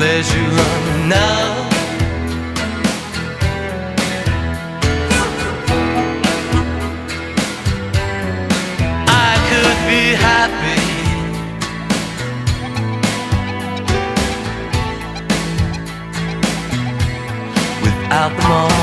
pleasure of now. I could be happy. Without them all